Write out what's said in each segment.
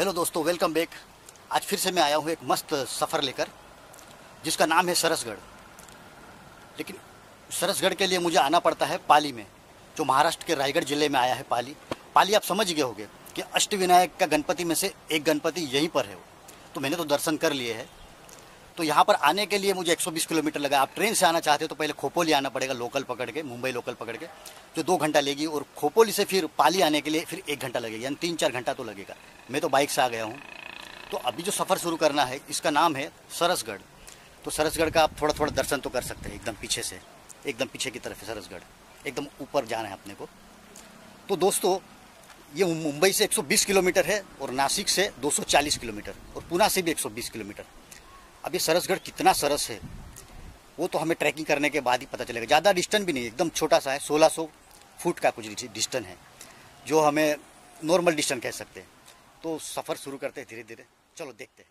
Hello दोस्तों welcome back आज फिर से मैं आया हूँ एक मस्त सफ़र लेकर, जिसका नाम है सरसगढ़। लेकिन सरसगढ़ के लिए मुझे आना पड़ता है पाली में, जो महाराष्ट्र के रायगढ़ ज़िले में आया है पाली। पाली आप समझ गए होंगे कि अष्टविनायक का गणपति में से एक गणपति यहीं पर है वो। तो मैंने तो दर्शन कर लिए है। तो यहाँ पर आने के लिए मुझे 120 किलोमीटर लगा। आप ट्रेन से आना चाहते हो तो पहले खोपोली आना पड़ेगा लोकल पकड़ के, मुंबई लोकल पकड़ के, जो दो घंटा लेगी और खोपोली से फिर पाली आने के लिए फिर एक घंटा लगेगा, यानी तीन चार घंटा तो लगेगा। मैं तो बाइक से आ गया हूँ। तो अभी जो सफ़र शुरू करना है, इसका नाम है सरसगढ़। तो सरसगढ़ का आप थोड़ा थोड़ा दर्शन तो कर सकते हैं, एकदम पीछे से, एकदम पीछे की तरफ़ है सरसगढ़। एकदम ऊपर जाना है अपने को। तो दोस्तों, ये मुंबई से 120 किलोमीटर है और नासिक से 240 किलोमीटर और पुणे से भी 120 किलोमीटर। अब ये सरसगढ़ कितना सरस है। वो तो हमें ट्रैकिंग करने के बाद ही पता चलेगा। ज़्यादा डिस्टेंस भी नहीं, एकदम छोटा सा है 1600 फुट का कुछ डिस्टेंस है, जो हमें नॉर्मल डिस्टेंस कह सकते हैं। तो सफ़र शुरू करते हैं धीरे धीरे चलो देखते हैं।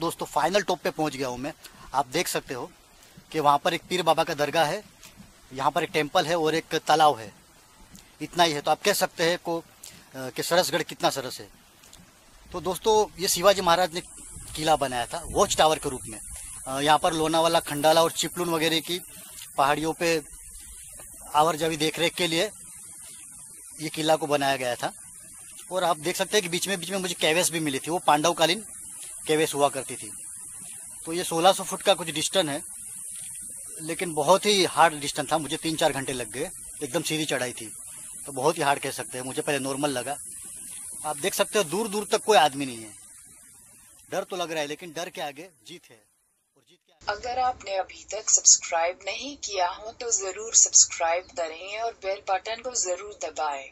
दोस्तों फाइनल टॉप पे पहुँच गया हूँ मैं। आप देख सकते हो कि वहाँ पर एक पीर बाबा का दरगाह है। यहाँ पर एक टेंपल है और एक तालाब है। इतना ही है। तो आप कह सकते हैं को कि सरसगढ़ कितना सरस है। तो दोस्तों, ये शिवाजी महाराज ने किला बनाया था वॉच टावर के रूप में। यहाँ पर लोनावाला, खंडाला और चिपलून वगैरह की पहाड़ियों पे आवर जावी देख रेख के लिए ये किला को बनाया गया था। और आप देख सकते हैं कि बीच में बीच में मुझे कैवेस भी मिली थी। वो पांडवकालीन कैवेस हुआ करती थी। तो ये 1600 फुट का कुछ डिस्टेंस है, लेकिन बहुत ही हार्ड डिस्टेंस था। मुझे तीन चार घंटे लग गए, एकदम सीधी चढ़ाई थी। तो बहुत ही हार्ड कह सकते हैं। मुझे पहले नॉर्मल लगा। आप देख सकते हो दूर दूर तक कोई आदमी नहीं है। डर तो लग रहा है, लेकिन डर के आगे जीत है। और जीत अगर आपने अभी तक सब्सक्राइब नहीं किया हो तो ज़रूर सब्सक्राइब करें और बेल बटन को ज़रूर दबाएँ।